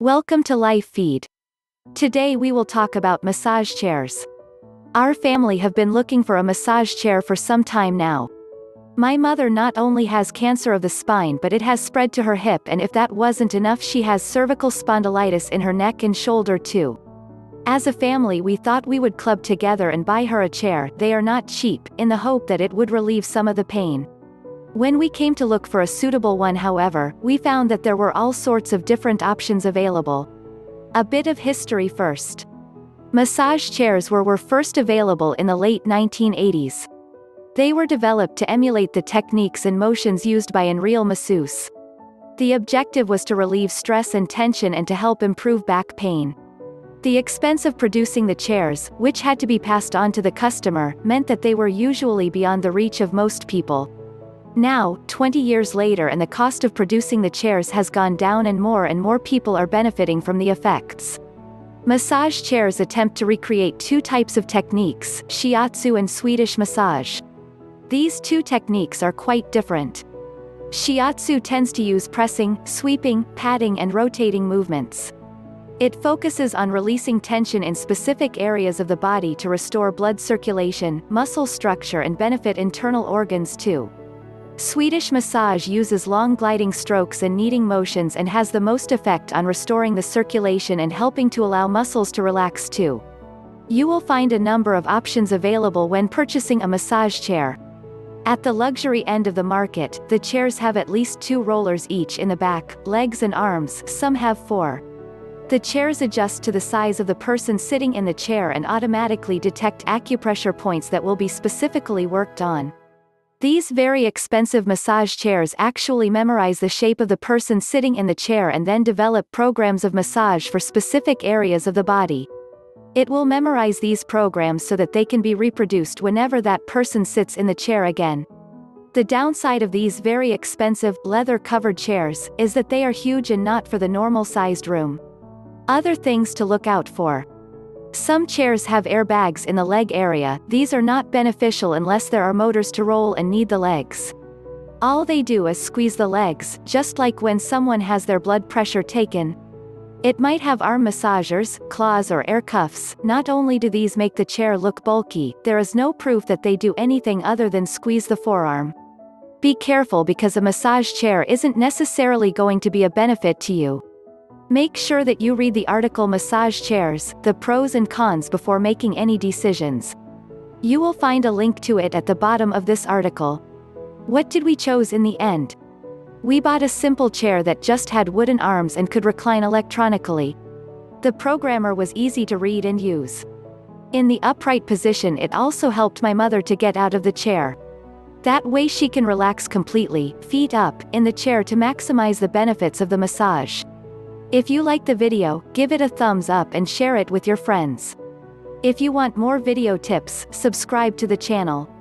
Welcome to Life Feed. Today we will talk about massage chairs. Our family have been looking for a massage chair for some time now. My mother not only has cancer of the spine but it has spread to her hip and if that wasn't enough she has cervical spondylitis in her neck and shoulder too. As a family we thought we would club together and buy her a chair, they are not cheap, in the hope that it would relieve some of the pain. When we came to look for a suitable one however, we found that there were all sorts of different options available. A bit of history first. Massage chairs were, were first available in the late 1980s. They were developed to emulate the techniques and motions used by an real masseuse. The objective was to relieve stress and tension and to help improve back pain. The expense of producing the chairs, which had to be passed on to the customer, meant that they were usually beyond the reach of most people. Now, 20 years later and the cost of producing the chairs has gone down and more and more people are benefiting from the effects. Massage chairs attempt to recreate two types of techniques, shiatsu and Swedish massage. These two techniques are quite different. Shiatsu tends to use pressing, sweeping, patting and rotating movements. It focuses on releasing tension in specific areas of the body to restore blood circulation, muscle structure and benefit internal organs too. Swedish massage uses long gliding strokes and kneading motions and has the most effect on restoring the circulation and helping to allow muscles to relax too. You will find a number of options available when purchasing a massage chair. At the luxury end of the market, the chairs have at least two rollers each in the back, legs and arms, some have four. The chairs adjust to the size of the person sitting in the chair and automatically detect acupressure points that will be specifically worked on. These very expensive massage chairs actually memorize the shape of the person sitting in the chair and then develop programs of massage for specific areas of the body. It will memorize these programs so that they can be reproduced whenever that person sits in the chair again. The downside of these very expensive, leather-covered chairs, is that they are huge and not for the normal-sized room. Other things to look out for. Some chairs have airbags in the leg area, these are not beneficial unless there are motors to roll and knead the legs. All they do is squeeze the legs, just like when someone has their blood pressure taken. It might have arm massagers, claws or air cuffs, not only do these make the chair look bulky, there is no proof that they do anything other than squeeze the forearm. Be careful because a massage chair isn't necessarily going to be a benefit to you. Make sure that you read the article Massage Chairs, the pros and cons before making any decisions. You will find a link to it at the bottom of this article. What did we chose in the end? We bought a simple chair that just had wooden arms and could recline electronically. The programmer was easy to read and use. In the upright position it also helped my mother to get out of the chair. That way she can relax completely, feet up, in the chair to maximize the benefits of the massage. If you like the video, give it a thumbs up and share it with your friends. If you want more video tips, subscribe to the channel.